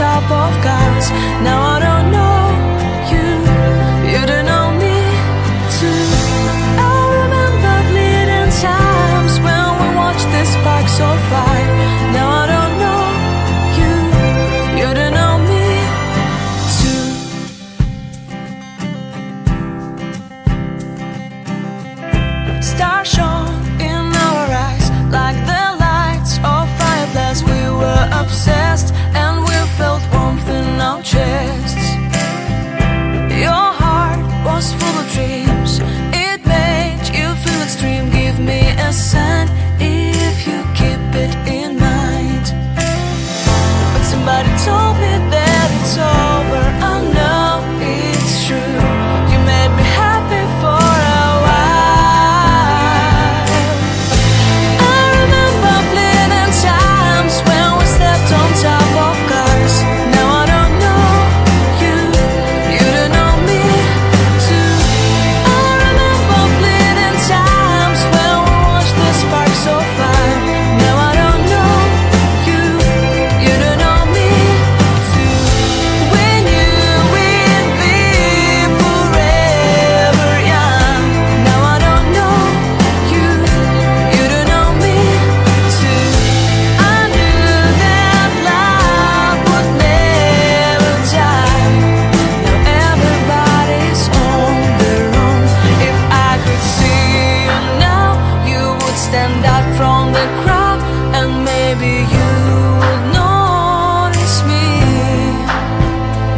Top of cars. Now I don't know you, you don't know me too. I remember fleeting times when we watched the sparks so fire. Now I don't know you, you don't know me too. Stars shone in our eyes like the lights of fireflies. We were obsessed stand out from the crowd, and maybe you would notice me.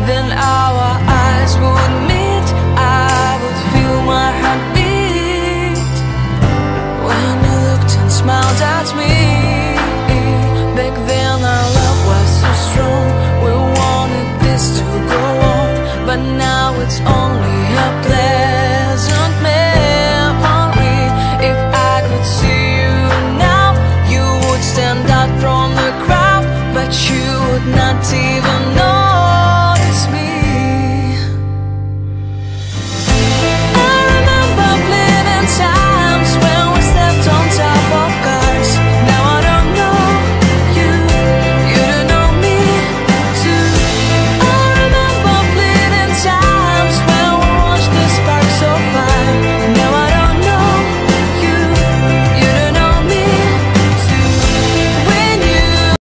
Then our eyes would meet. I would feel my heart beat when you looked and smiled at me.